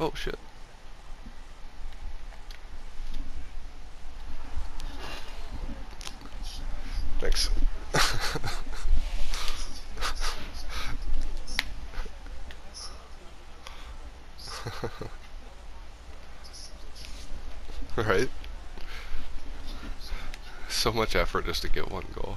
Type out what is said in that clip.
Oh shit. Thanks. right? So much effort just to get one goal.